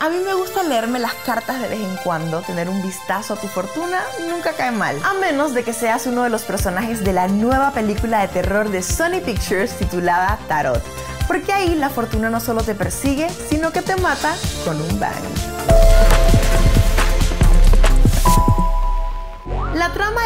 A mí me gusta leerme las cartas de vez en cuando, tener un vistazo a tu fortuna nunca cae mal, a menos de que seas uno de los personajes de la nueva película de terror de Sony Pictures titulada Tarot, porque ahí la fortuna no solo te persigue, sino que te mata con un bang.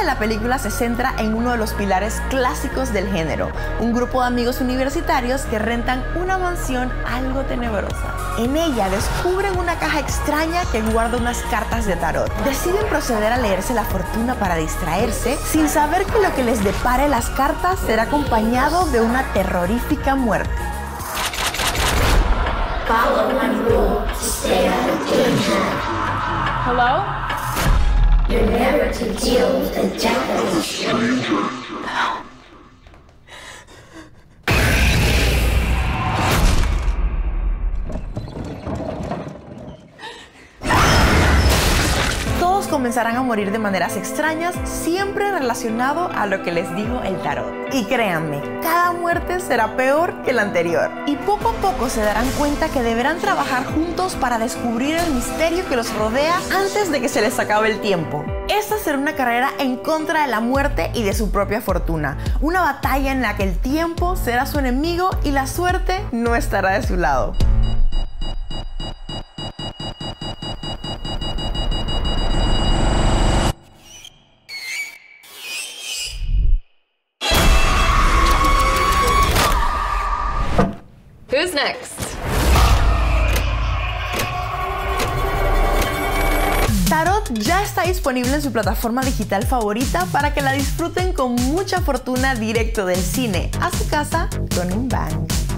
De la película se centra en uno de los pilares clásicos del género, un grupo de amigos universitarios que rentan una mansión algo tenebrosa. En ella descubren una caja extraña que guarda unas cartas de tarot. Deciden proceder a leerse la fortuna para distraerse, sin saber que lo que les depare las cartas será acompañado de una terrorífica muerte. Hello? To deal with the devil. Todos comenzarán a morir de maneras extrañas, siempre relacionado a lo que les dijo el tarot. Y créanme, cada muerte será peor que la anterior. Y poco a poco se darán cuenta que deberán trabajar juntos para descubrir el misterio que los rodea antes de que se les acabe el tiempo. Esta será una carrera en contra de la muerte y de su propia fortuna. Una batalla en la que el tiempo será su enemigo y la suerte no estará de su lado. Next? Tarot ya está disponible en su plataforma digital favorita para que la disfruten con mucha fortuna directo del cine a su casa con un bang.